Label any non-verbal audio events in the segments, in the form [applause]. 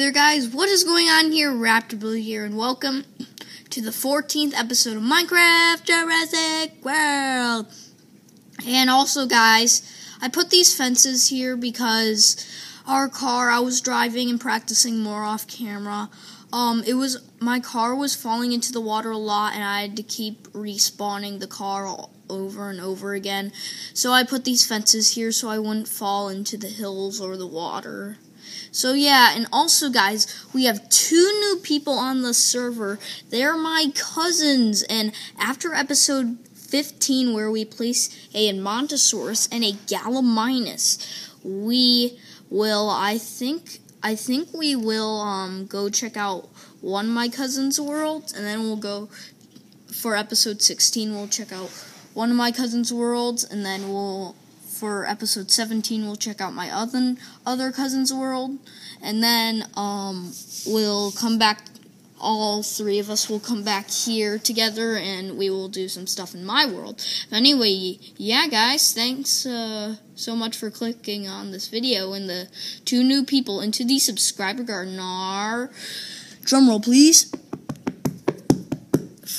there, guys. What is going on here? Raptor here, and welcome to the 14th episode of Minecraft Jurassic World. And also, guys, I put these fences here because our car, I was driving and practicing more off camera. Um, it was my car was falling into the water a lot, and I had to keep respawning the car over and over again. So I put these fences here so I wouldn't fall into the hills or the water. So yeah, and also guys, we have two new people on the server. They're my cousins, and after episode 15 where we place a Montosaurus and a Gallimimus, we will I think I think we will um go check out one of my cousin's worlds and then we'll go for episode 16 we'll check out one of my cousin's worlds and then we'll for episode 17 we'll check out my other other cousin's world and then um, we'll come back all three of us will come back here together and we will do some stuff in my world. Anyway, yeah, guys, thanks uh, so much for clicking on this video. And the two new people into the subscriber garden are. Drumroll, please.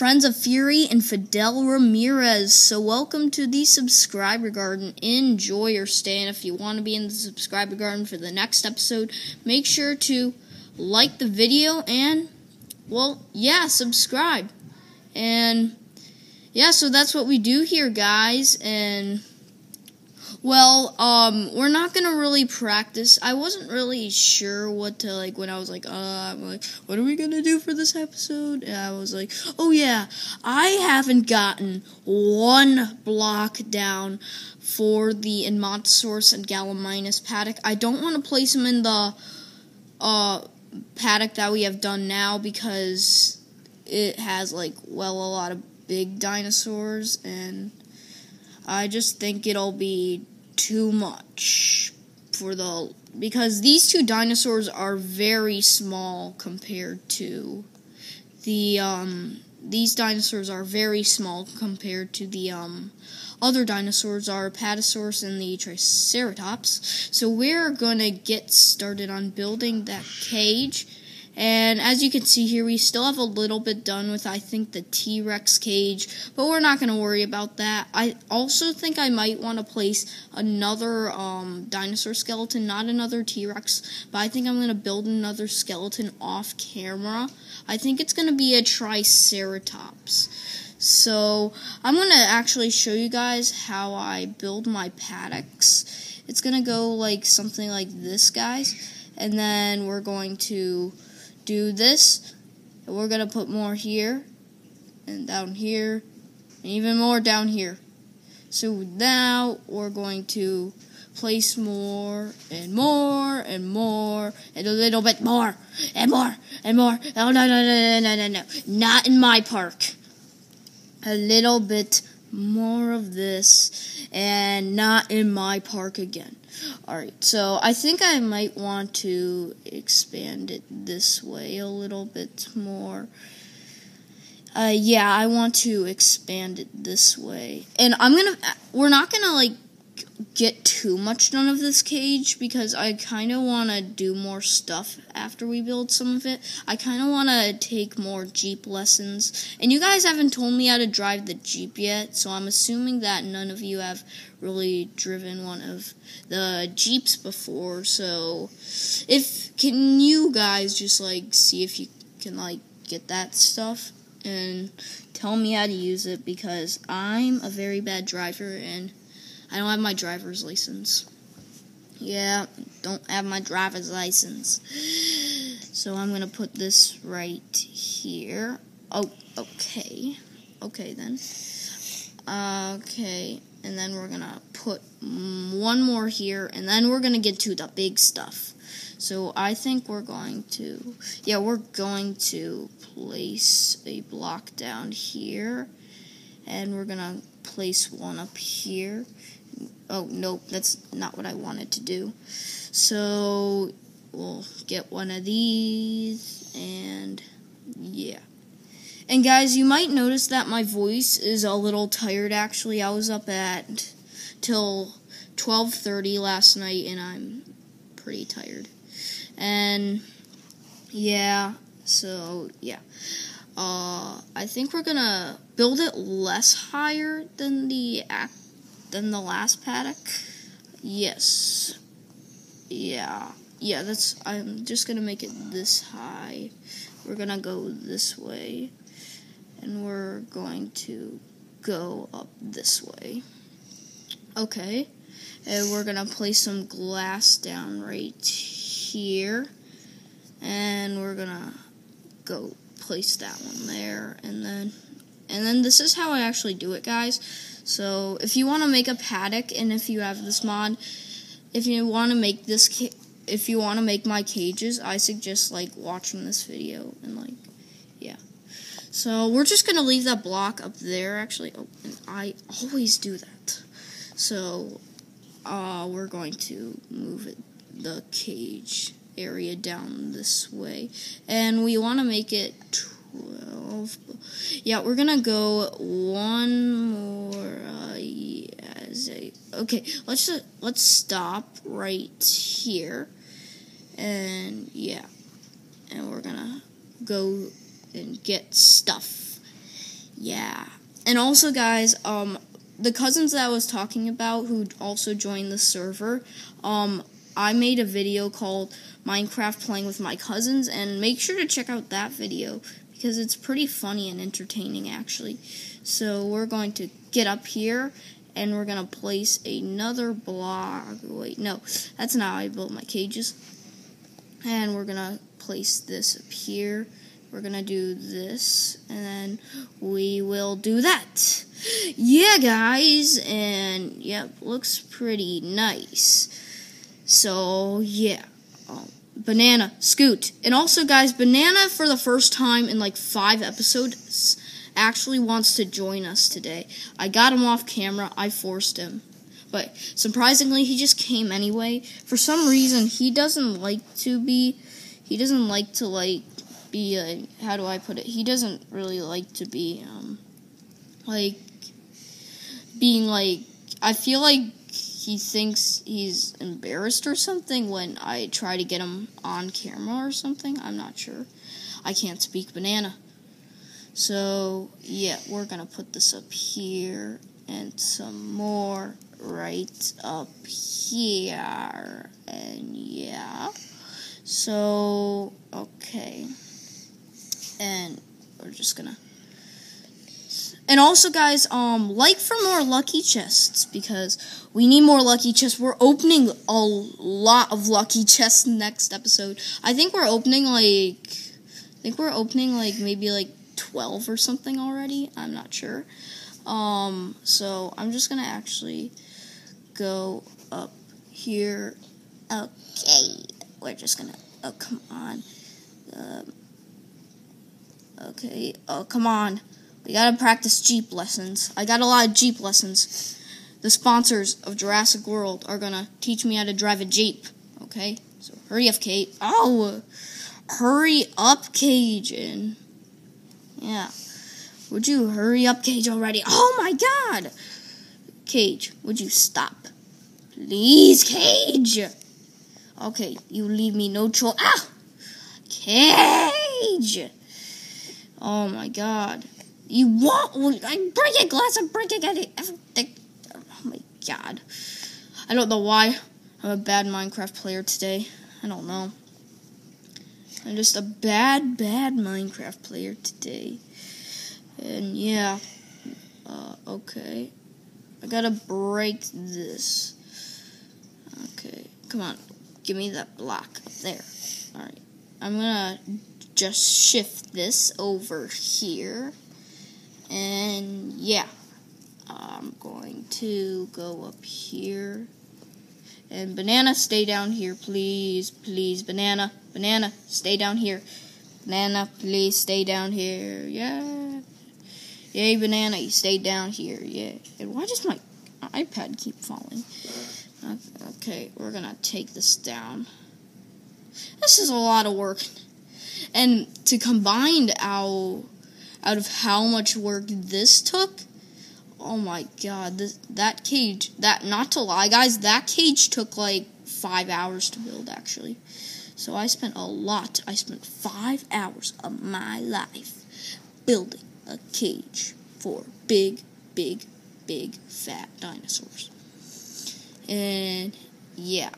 Friends of Fury and Fidel Ramirez. So, welcome to the subscriber garden. Enjoy your stay, and if you want to be in the subscriber garden for the next episode, make sure to like the video and, well, yeah, subscribe. And, yeah, so that's what we do here, guys. And well, um, we're not gonna really practice. I wasn't really sure what to like when I was like, uh, I'm like, what are we gonna do for this episode? And I was like, oh yeah, I haven't gotten one block down for the Edmontosaurus and Gallimimus paddock. I don't want to place them in the uh paddock that we have done now because it has like well a lot of big dinosaurs and I just think it'll be too much for the because these two dinosaurs are very small compared to the um these dinosaurs are very small compared to the um other dinosaurs are Apatosaurus and the Triceratops. So we're gonna get started on building that cage and as you can see here, we still have a little bit done with, I think, the T Rex cage, but we're not going to worry about that. I also think I might want to place another um, dinosaur skeleton, not another T Rex, but I think I'm going to build another skeleton off camera. I think it's going to be a Triceratops. So I'm going to actually show you guys how I build my paddocks. It's going to go like something like this, guys. And then we're going to do this. And we're going to put more here and down here and even more down here. So now we're going to place more and more and more and a little bit more and more and more. Oh, no, no, no, no, no, no, no. Not in my park. A little bit more of this and not in my park again. Alright, so I think I might want to expand it this way a little bit more. Uh, yeah, I want to expand it this way. And I'm gonna, we're not gonna like get too much done of this cage because I kind of want to do more stuff after we build some of it. I kind of want to take more Jeep lessons. And you guys haven't told me how to drive the Jeep yet, so I'm assuming that none of you have really driven one of the Jeeps before. So if can you guys just like see if you can like get that stuff and tell me how to use it because I'm a very bad driver and I don't have my driver's license. Yeah, don't have my driver's license. So I'm going to put this right here. Oh, okay. Okay, then. Okay, and then we're going to put one more here, and then we're going to get to the big stuff. So I think we're going to, yeah, we're going to place a block down here, and we're going to place one up here, Oh, nope, that's not what I wanted to do. So, we'll get one of these, and yeah. And guys, you might notice that my voice is a little tired actually. I was up at till 12:30 last night and I'm pretty tired. And yeah, so yeah. Uh, I think we're gonna build it less higher than the act than the last paddock. Yes. Yeah. Yeah, that's I'm just gonna make it this high. We're gonna go this way. And we're going to go up this way. Okay. And we're gonna place some glass down right here. And we're gonna go place that one there and then and then this is how I actually do it guys so if you want to make a paddock and if you have this mod if you want to make this if you want to make my cages I suggest like watching this video and like yeah. So we're just gonna leave that block up there actually. Oh, and I always do that. So uh, we're going to move it the cage area down this way. And we want to make it 12. Yeah, we're to go one more. Uh, okay, let's uh, let's stop right here. And yeah. And we're to go and get stuff. Yeah. And also guys, um the cousins that I was talking about who also joined the server, um I made a video called Minecraft playing with my cousins, and make sure to check out that video because it's pretty funny and entertaining actually. So we're going to get up here and we're going to place another block. Wait, no, that's not how I built my cages. And we're going to place this up here. We're going to do this, and then we will do that. Yeah, guys, and yep, looks pretty nice. So, yeah. Um, banana, Scoot. And also, guys, Banana, for the first time in like five episodes, actually wants to join us today. I got him off camera, I forced him. But surprisingly, he just came anyway. For some reason, he doesn't like to be. He doesn't like to, like, be. A, how do I put it? He doesn't really like to be, um, like, being like. I feel like he thinks he's embarrassed or something when I try to get him on camera or something. I'm not sure. I can't speak banana. So, yeah, we're going to put this up here and some more right up here. And yeah. So, okay. And we're just going to and also, guys, um, like for more lucky chests because we need more lucky chests. We're opening a lot of lucky [laughs] chests next episode. I think we're opening like, I think we're opening like maybe like twelve or something already. I'm not sure. Um, so I'm just gonna actually go up here. Okay, we're just gonna. Oh, come on. Um, okay. Oh, come on. We gotta practice Jeep lessons. I got a lot of Jeep lessons. The sponsors of Jurassic World are gonna teach me how to drive a Jeep. Okay? So hurry up, Kate. Oh! Hurry up, Cajun. Yeah. Would you hurry up, Cage, already? Oh my god! Cage, would you stop? Please, Cage! Okay, you leave me no choice. Ah! Cage! Oh my god. You want? I break breaking glass. I'm breaking everything. Oh my god. I don't know why I'm a bad Minecraft player today. I don't know. I'm just a bad, bad Minecraft player today. And yeah. Uh, okay. I gotta break this. Okay. Come on. Give me that block there. Alright. I'm gonna just shift this over here. And yeah, I'm going to go up here. And Banana, stay down here, please. Please, Banana. Banana, stay down here. Banana, please stay down here. Yeah. Yay, Banana, you stay down here. Yeah. And why does my iPad keep falling? Okay, we're to take this down. This is a lot of work. And to combine our out of how much work this took. Oh my god, this, that cage, that, not to lie, guys, that cage took like five hours to build actually. So I spent a lot. I spent five hours of my life building a cage for big, big, big, fat dinosaurs. And yeah.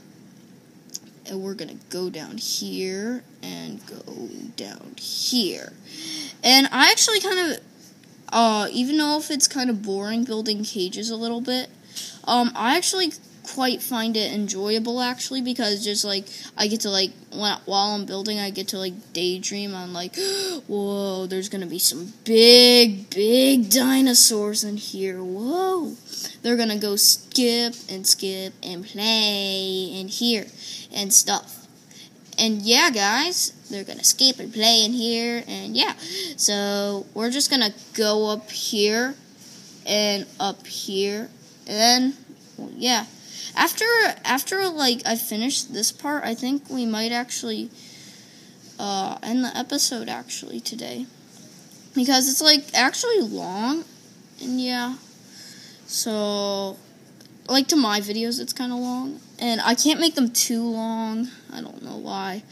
And we're gonna go down here and go down here. And I actually kind of, uh, even though if it's kind of boring building cages a little bit, um, I actually quite find it enjoyable actually because just like I get to like when, while I'm building I get to like daydream on like [gasps] whoa there's gonna be some big big dinosaurs in here. Whoa. They're gonna go skip and skip and play in here and stuff and yeah guys they're gonna skip and play in here and yeah so we're just gonna go up here and up here and then well, yeah after after like I finish this part, I think we might actually uh, end the episode actually today because it's like actually long, and yeah. So, like to my videos, it's kind of long, and I can't make them too long. I don't know why.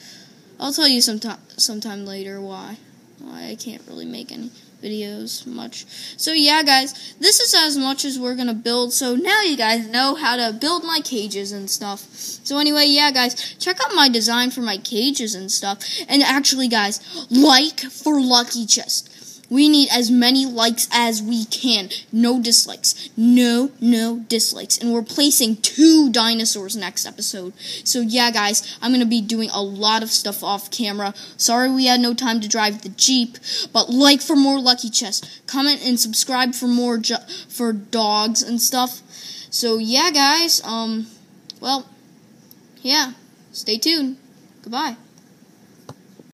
I'll tell you sometime sometime later why. Why I can't really make any videos much. So yeah, guys, this is as much as we're gonna build. So now you guys know how to build my cages and stuff. So anyway, yeah, guys, check out my design for my cages and stuff. And actually, guys, like for Lucky Chest. We need as many likes as we can. No dislikes. No, no dislikes. And we're placing two dinosaurs next episode. So, yeah, guys, I'm going to be doing a lot of stuff off camera. Sorry we had no time to drive the Jeep, but like for more Lucky Chest. Comment and subscribe for more for dogs and stuff. So, yeah, guys, um, well, yeah, stay tuned. Goodbye.